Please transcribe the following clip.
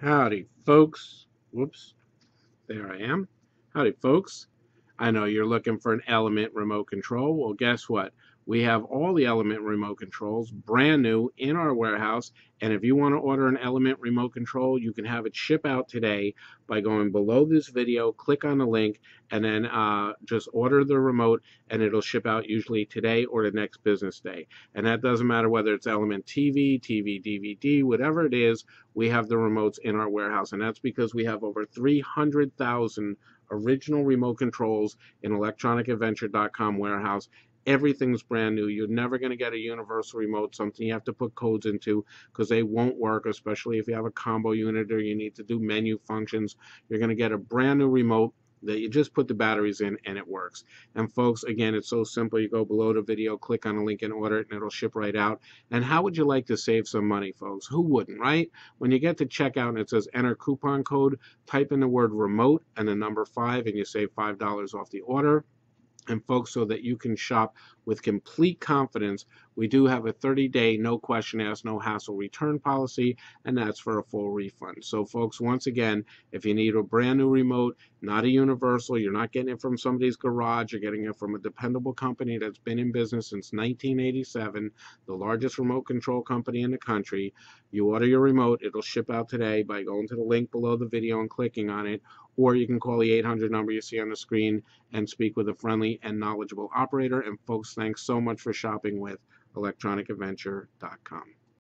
Howdy, folks. Whoops. There I am. Howdy, folks. I know you're looking for an Element remote control. Well, guess what? We have all the Element remote controls brand new in our warehouse. And if you want to order an Element remote control, you can have it ship out today by going below this video, click on the link, and then uh, just order the remote, and it'll ship out usually today or the next business day. And that doesn't matter whether it's Element TV, TV, DVD, whatever it is, we have the remotes in our warehouse. And that's because we have over 300,000 original remote controls in electronicadventure.com warehouse everything's brand new. You're never going to get a universal remote, something you have to put codes into because they won't work, especially if you have a combo unit or you need to do menu functions. You're going to get a brand new remote that you just put the batteries in and it works. And folks, again, it's so simple. You go below the video, click on a link and order it, and it'll ship right out. And how would you like to save some money, folks? Who wouldn't, right? When you get to checkout and it says enter coupon code, type in the word remote and the number five, and you save $5 off the order and folks so that you can shop with complete confidence. We do have a 30 day no question asked no hassle return policy and that's for a full refund. So folks once again if you need a brand new remote not a universal you're not getting it from somebody's garage you're getting it from a dependable company that's been in business since 1987 the largest remote control company in the country you order your remote it'll ship out today by going to the link below the video and clicking on it or you can call the 800 number you see on the screen and speak with a friendly and knowledgeable operator. And folks, thanks so much for shopping with electronicadventure.com.